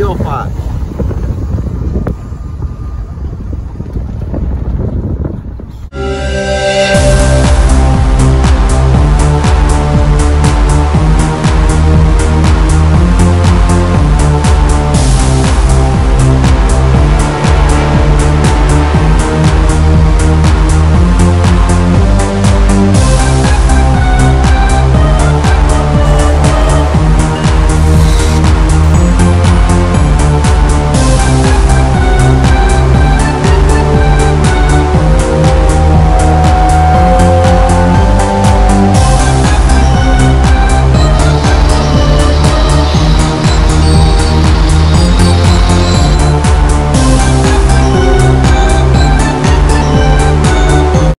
aqui, ô